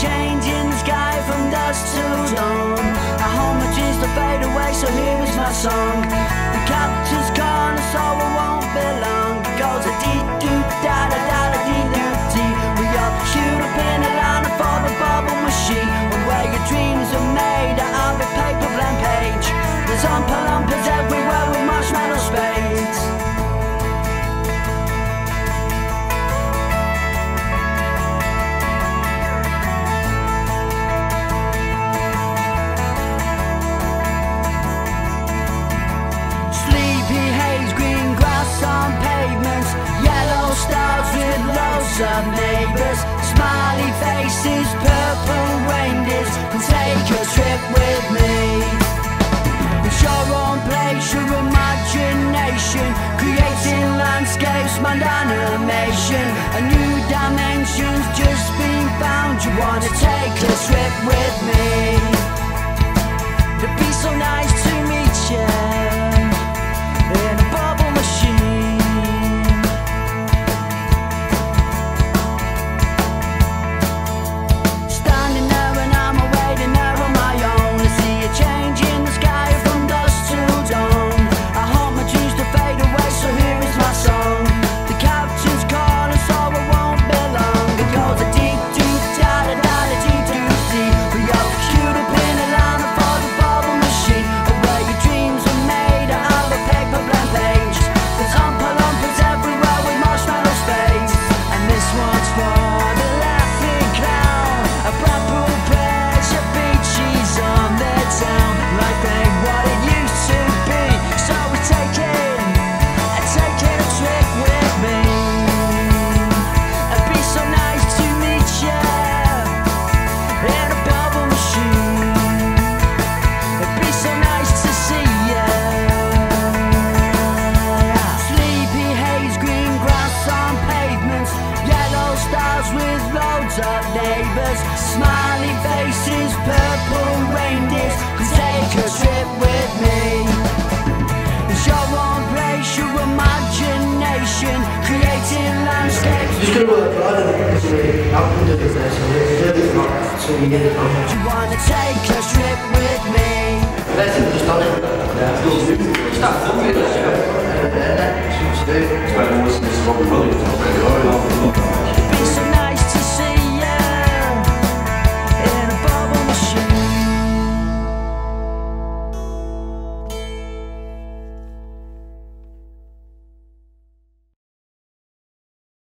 changing the sky from dusk till dawn. Our home is to fade away, so here is my song. Of neighbors, smiley faces, purple reindeers. Come take a trip with me. It's your own place, your imagination, creating landscapes, mind animation, a new dimension's just been found. You wanna take a trip with me? Loads of neighbors, smiley faces, purple reindeers. Come take a trip with me. It's your own place, your imagination, creating landscapes. You wanna take a trip with me? Zwei große Rock